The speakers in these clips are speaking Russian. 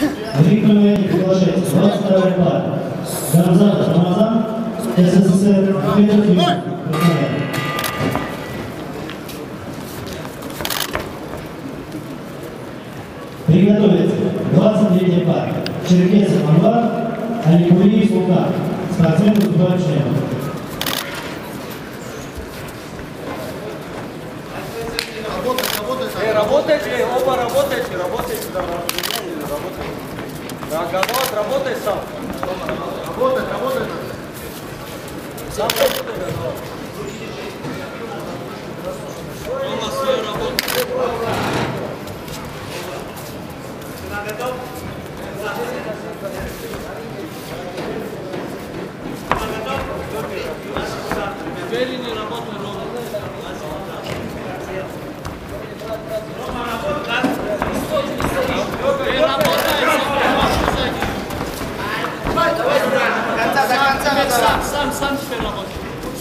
Викторовна приглашается. 22 пар. Рамзан Рамазан, СССР, Юрьевич. Приготовиться. 23 пар. Черкесов Анвар, Аликулиев Лука. Спортсмен выступает членом. Эй, работайте, оба работайте, работайте, да, работайте. Да, Газот, работай сам. Работай, работай. Сам работай, Газот. Рома, свою работу. Теперь не работай, Рома. Ты сам, теперь работай.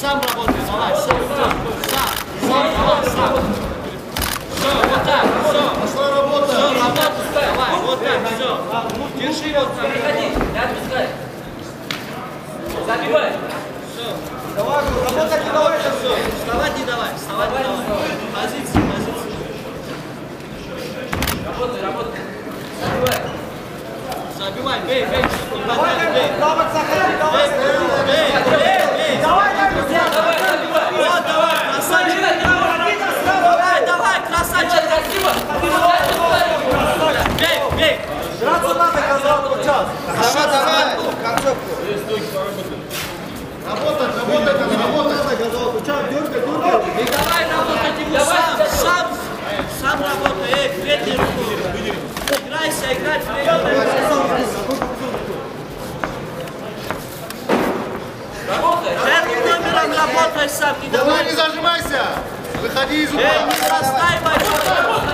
Сам работай, давай, сам, сам, сам, сам, давай, сам. Все, вот так, все. Пошла работа. Все, работай, давай, вот так, все. Держи вот так. Приходи, не отпускай. Забивай. Все. Давай, работать не давай все. Вставать не давай, вставать не давай. Позиции, позиции. Работай, работай. Забивай. Забивай, бей, бей. Давай, бей. давай, давай. Давай, давай. Работать, работать, работать. Дергай, дергай. Давай работать ему сам, сам, сам работай, эй, не руку. Играйся, играй вперед. Работай. Первым номером работай сам, Давай, не зажимайся. Выходи из Эй, угла. Ой, не давай, готов.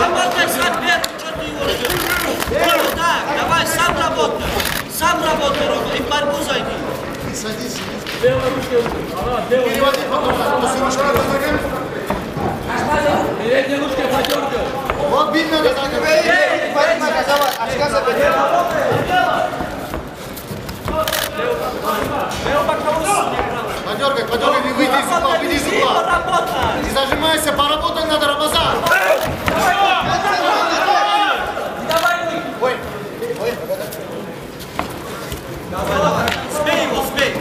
Работай сам первый, что ты его ждешь? Вот так, давай, сам работай. Сам работай, Рома, и в борьбу зайди. Садись. Переводи, Передние ручки подергай. Вот бить надо. Давай, давай, очка забери. Подергай, подергай, не выйди из угла, выйди из угла. Не зажимайся, поработай надо, Рамазан. Сбей его, сбей.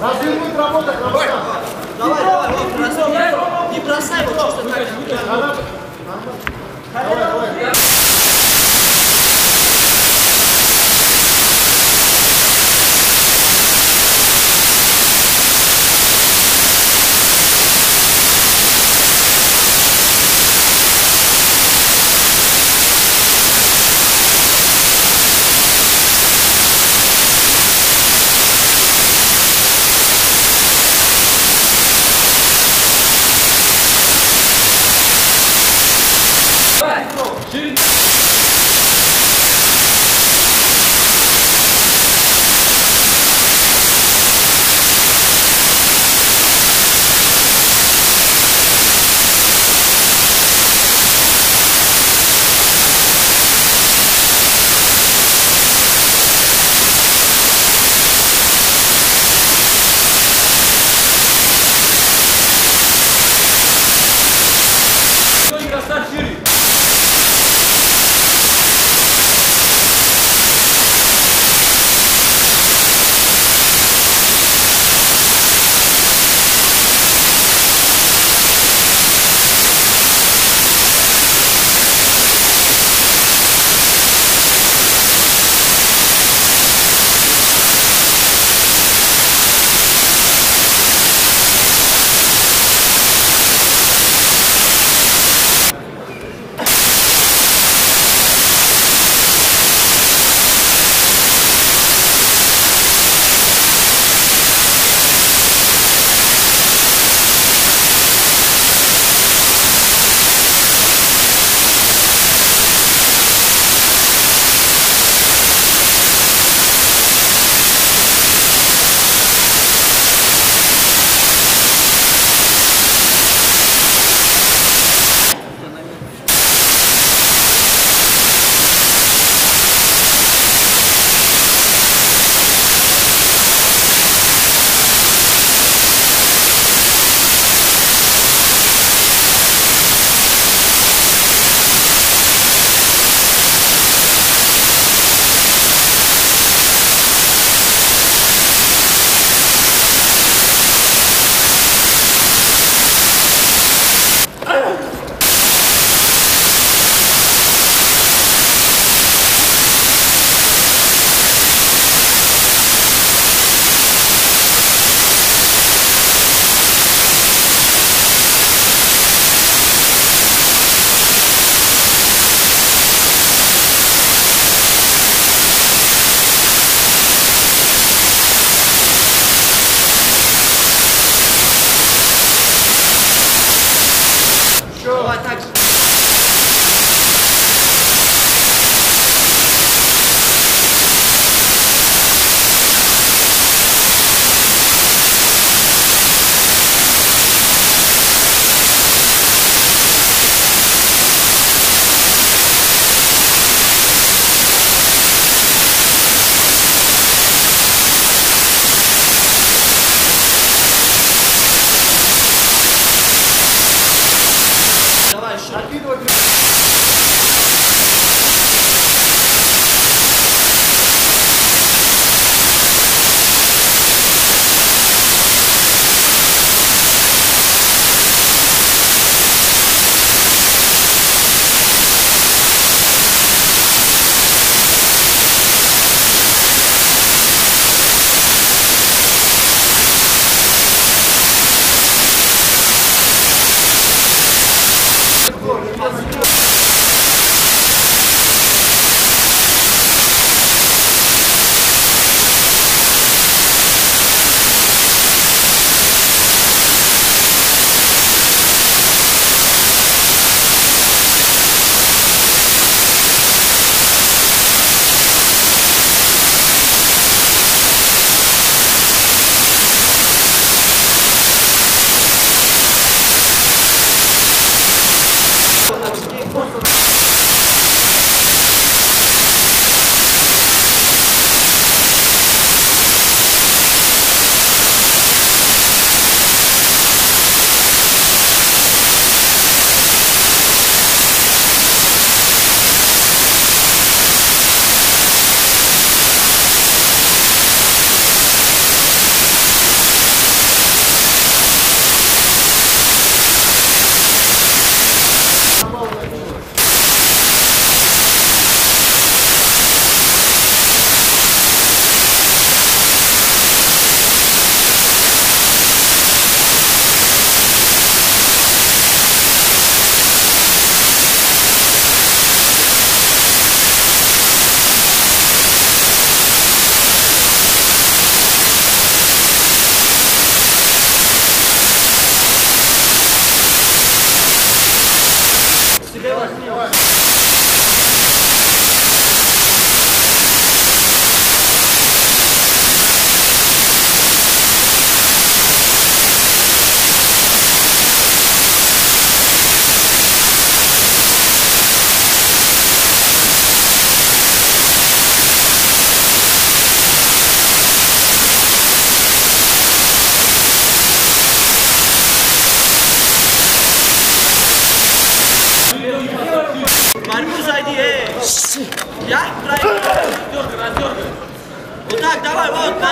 Развернуть работать, Рамазан. Давай, давай, вот, бросай. Не бросай его, чисто так. Dude.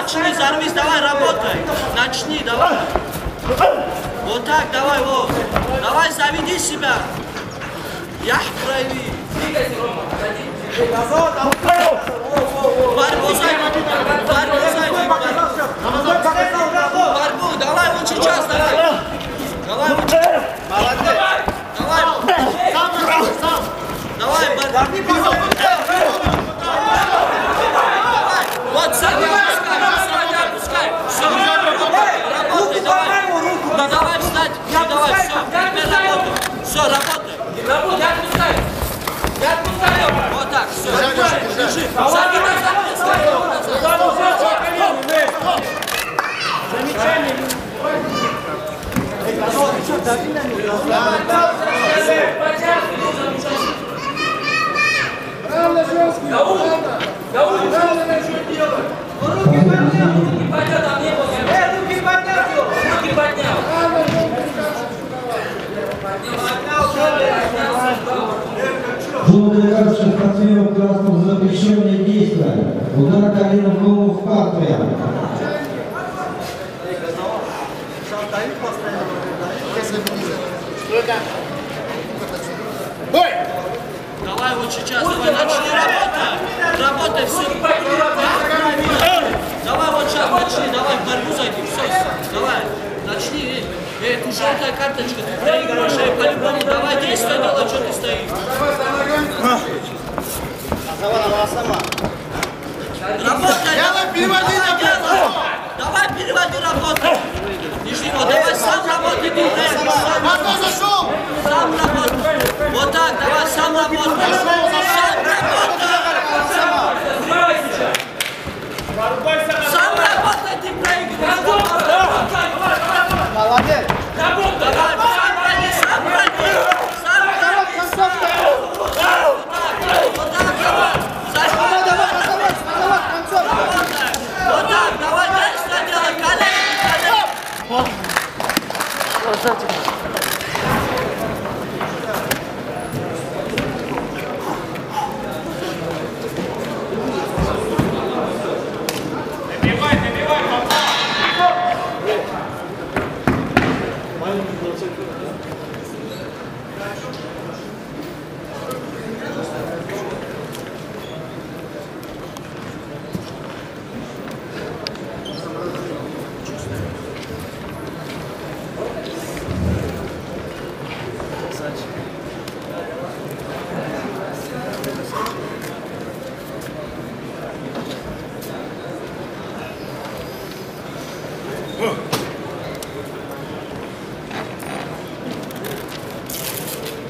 Начни, зарвись, давай, работай. Начни, давай. Вот так, давай, вот. Давай, заведи себя. Я прояви. Двигайся, Рома, отойди. Борьбу займи. Борьбу займи. Борьбу, давай, вот сейчас, давай. Давай, вот сейчас. Молодец. Давай. Давай, борьбу. Давай. Вот сзади опускай, сзади опускай. Все, работай, давай. Ну, давай встать. Ну, давай, все. Теперь работай. Все, работай. Работай, не отпускай. Не отпускай его. Вот так, все. Держи. Сзади назад, назад. Да ум. Да ум. Руки поднял, там не было. Э, руки поднял. Руки поднял. Желтая карточка спортсменов красного запрещенные действия. Удар коленом в голову в патре. Давай вот сейчас, давай, начни работать. Работай, все. Давай вот сейчас, начни, давай, в борьбу зайди, все, давай, начни. Э, это желтая карточка, ты проигрываешь, э, по-любому, давай, действуй, делай, что ты стоишь. Работай, переводи давай, на делай. Давай, переводи, работай. Нижний вот, давай, сам работай, ты, э, сам Кто зашел? Сам работай. Вот так, давай, сам работай. Сам работай. Сам работай, 없어지고.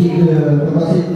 fille de Papa